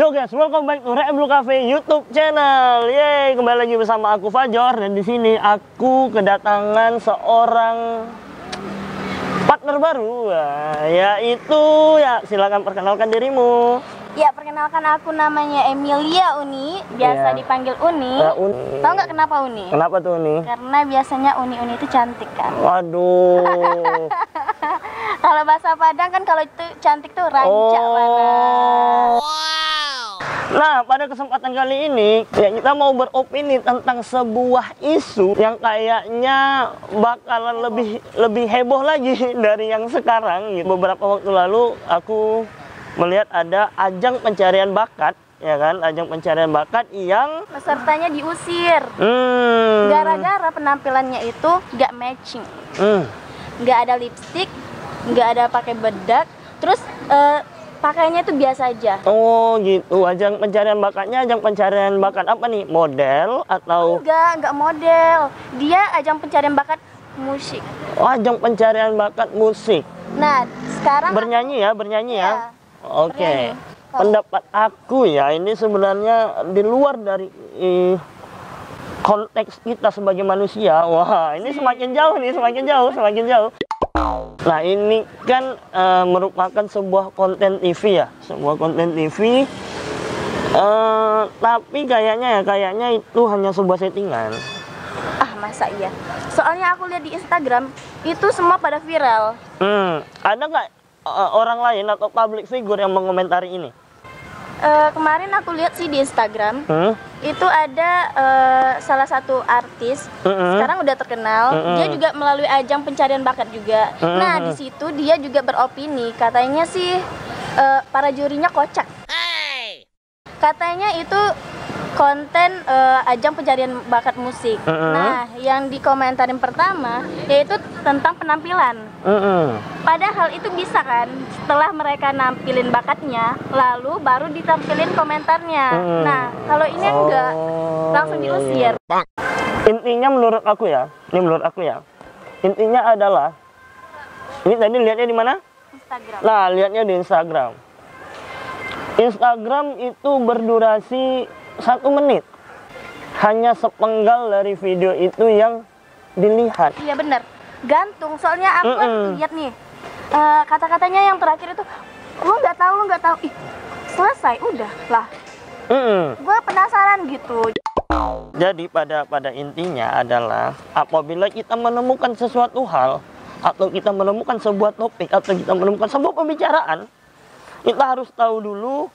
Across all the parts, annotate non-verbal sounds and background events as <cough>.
Yo guys, welcome back to Blue Cafe YouTube channel. Yeay, kembali lagi bersama aku Fajor dan di sini aku kedatangan seorang partner baru, yaitu ya silakan perkenalkan dirimu. Ya, perkenalkan aku namanya Emilia Uni, biasa Iya. dipanggil Uni. Ya, Uni. Tahu nggak kenapa Uni? Kenapa tuh nih? Karena biasanya Uni-Uni itu cantik kan. Waduh. <laughs> Kalau bahasa Padang kan kalau itu cantik tuh rancak Oh. Nah, pada kesempatan kali ini ya kita mau beropini tentang sebuah isu yang kayaknya bakalan lebih lebih heboh lagi <laughs> dari yang sekarang. Gitu. Beberapa waktu lalu aku melihat ada ajang pencarian bakat, ya kan? Ajang pencarian bakat yang Pesertanya diusir. hmm, Gara-gara penampilannya itu nggak matching. hmm, Nggak ada lipstick, nggak ada pakai bedak, terus eh, pakainya itu biasa aja. Oh gitu, ajang pencarian bakatnya ajang pencarian bakat apa nih? Model atau Enggak, enggak model. Dia ajang pencarian bakat musik. oh, ajang pencarian bakat musik? Nah, sekarang Bernyanyi ya, bernyanyi ya. Iya, Oke. bernyanyi. Pendapat aku ya, ini sebenarnya di luar dari eh, konteks kita sebagai manusia. Wah, ini semakin jauh nih, semakin jauh, semakin jauh. Nah, ini kan eh, merupakan sebuah konten TV ya, sebuah konten TV. Eh, tapi kayaknya ya, kayaknya itu hanya sebuah settingan. Ah, masa iya? Soalnya aku lihat di Instagram itu semua pada viral. Hmm, ada nggak eh, orang lain atau public figure yang mengomentari ini? Eh, kemarin aku lihat sih di Instagram Hmm? Itu ada eh, salah satu artis Mm-mm. sekarang udah terkenal. Mm-mm. Dia juga melalui ajang pencarian bakat juga. Mm-mm. Nah, di situ dia juga beropini. Katanya sih eh, para jurinya kocak. Katanya itu konten eh, ajang pencarian bakat musik. Mm-mm. Nah, yang dikomentarin pertama yaitu tentang penampilan. Mm-mm. Padahal itu bisa kan setelah mereka nampilin bakatnya, lalu baru ditampilin komentarnya. Hmm. Nah, kalau ini enggak, Oh, langsung iya, diusir. Intinya menurut aku ya, ini menurut aku ya. Intinya adalah ini tadi lihatnya di mana? Instagram. Nah, lihatnya di Instagram. Instagram itu berdurasi satu menit. Hanya sepenggal dari video itu yang dilihat. Iya bener, gantung. Soalnya aku kan Mm-mm. lihat nih eh, kata-katanya yang terakhir itu, lu nggak tahu, lu nggak tahu. Ih, selesai, udah lah. Mm-mm. Gue penasaran gitu. Jadi pada pada intinya adalah apabila kita menemukan sesuatu hal atau kita menemukan sebuah topik atau kita menemukan sebuah pembicaraan, kita harus tahu dulu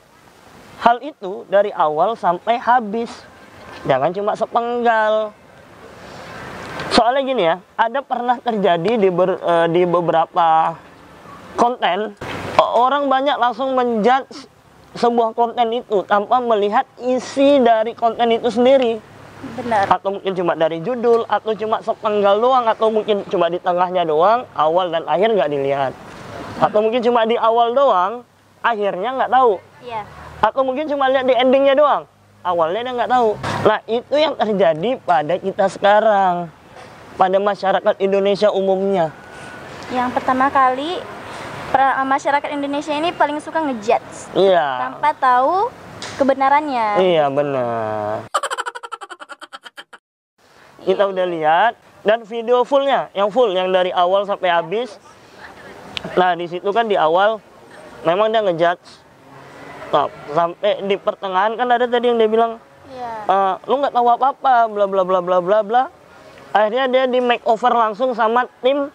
hal itu dari awal sampai habis. Jangan cuma sepenggal. Soalnya gini ya, ada pernah terjadi di ber- eh, di beberapa konten orang banyak langsung menjudge sebuah konten itu tanpa melihat isi dari konten itu sendiri Bener. atau mungkin cuma dari judul atau cuma sepenggal doang atau mungkin cuma di tengahnya doang awal dan akhir nggak dilihat atau mungkin cuma di awal doang akhirnya nggak tahu Iya. Atau mungkin cuma lihat di endingnya doang. Awalnya dia nggak tahu. Nah itu yang terjadi pada kita sekarang. Pada masyarakat Indonesia umumnya. Yang pertama kali masyarakat Indonesia ini paling suka ngejudge. Iya. Tanpa tahu kebenarannya. Iya benar. Kita udah lihat. Dan video fullnya, yang full, yang dari awal sampai habis. Nah di situ kan di awal memang dia ngejudge. Nah, sampai di pertengahan kan ada tadi yang dia bilang, Iya. "Eh, lu nggak tahu apa apa, bla bla bla bla bla bla. Akhirnya dia di make over langsung sama tim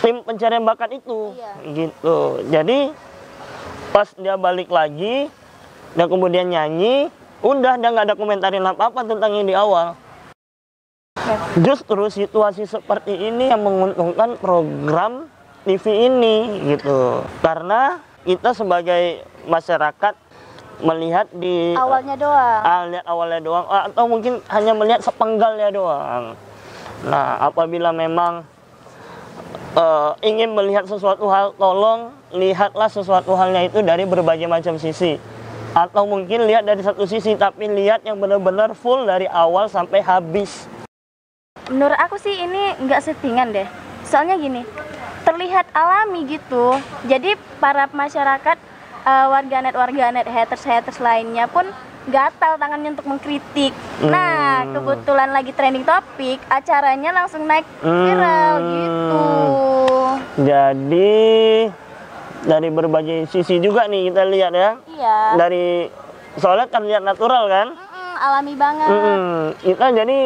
tim pencarian bakat itu, Iya. gitu. Jadi pas dia balik lagi dan kemudian nyanyi, udah dia nggak ada komentarin apa apa tentang yang di awal. Ya. Justru situasi seperti ini yang menguntungkan program TV ini gitu. Karena kita sebagai masyarakat melihat di Awalnya doang. ah, lihat awalnya doang ah, atau mungkin hanya melihat sepenggalnya doang. Nah, apabila memang eh, ingin melihat sesuatu hal, tolong lihatlah sesuatu halnya itu dari berbagai macam sisi. Atau mungkin lihat dari satu sisi, tapi lihat yang benar-benar full dari awal sampai habis. Menurut aku sih ini nggak settingan deh. Soalnya gini, terlihat alami gitu. Jadi para masyarakat eh, warganet warganet haters haters lainnya pun gatal tangannya untuk mengkritik. Nah, Hmm. kebetulan lagi trending topik, acaranya langsung naik viral Hmm. gitu. Jadi dari berbagai sisi juga nih kita lihat ya. Iya. Dari soalnya terlihat natural kan. Mm-mm, alami banget. Mm-mm. Kita jadi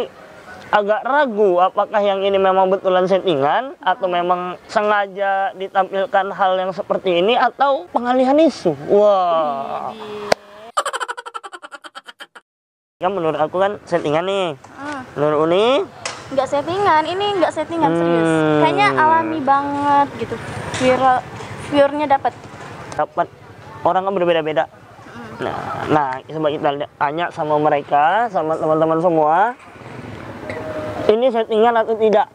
agak ragu apakah yang ini memang betulan settingan atau memang sengaja ditampilkan hal yang seperti ini atau pengalihan isu. Wah. <laughs> Ya menurut aku kan settingan nih. Mm. Menurut Uni nggak settingan ini nggak settingan serius Hmm. kayaknya alami banget gitu viral viewernya dapat dapat orang kan berbeda-beda. Nah, nah coba kita tanya sama mereka, sama teman-teman semua. Ini settingan atau tidak?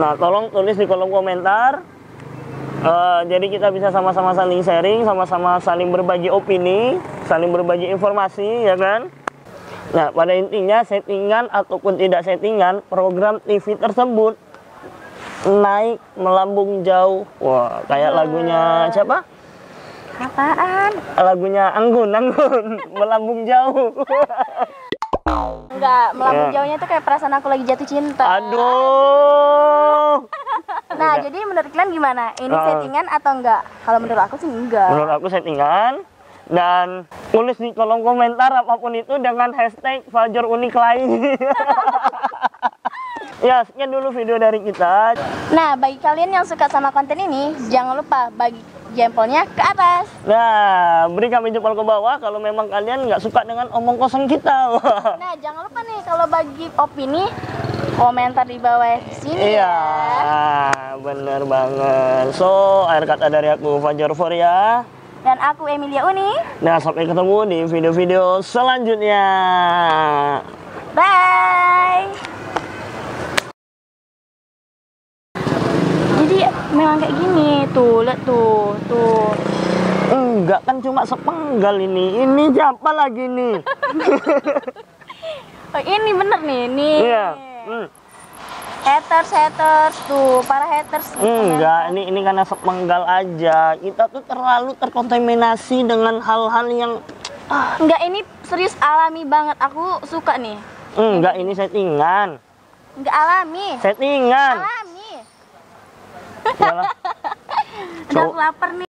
Nah, tolong tulis di kolom komentar. Eh, jadi kita bisa sama-sama saling sharing, sama-sama saling berbagi opini, saling berbagi informasi, ya kan? Nah, pada intinya settingan ataupun tidak settingan, program TV tersebut naik melambung jauh. Wah, kayak lagunya siapa? apaan lagunya Anggun, Anggun, <laughs> melambung jauh. <laughs> nggak melambung Ya. jauhnya tuh kayak perasaan aku lagi jatuh cinta Aduh. <laughs> nah jadi menurut kalian gimana ini Ah. settingan atau enggak kalau menurut aku sih enggak Menurut aku settingan dan tulis di kolom komentar apa pun itu dengan hashtag Fajar Unik lain. <laughs> ya, sekian dulu video dari kita. nah bagi kalian yang suka sama konten ini jangan lupa bagi jempolnya ke atas Nah, beri kami jempol ke bawah kalau memang kalian nggak suka dengan omong kosong kita. <laughs> Nah jangan lupa nih kalau bagi opini komentar di bawah sini Iya, ya bener banget. So, akhir kata dari aku Fajar Foria. dan aku Emilia Uni Nah, sampai ketemu di video-video selanjutnya. Bye. Jadi memang kayak gini tuh, lihat tuh, tuh. Enggak kan cuma sepenggal ini. Ini siapa lagi nih? <laughs> Oh, ini bener nih, nih. Iya. Hmm. Haters, haters tuh, para haters. Enggak, ini ini karena sepenggal aja. Kita tuh terlalu terkontaminasi dengan hal-hal yang Enggak, ini serius alami banget. Aku suka nih. enggak ini settingan. Enggak alami. Settingan. Alami. Yalah. Udah lapar nih.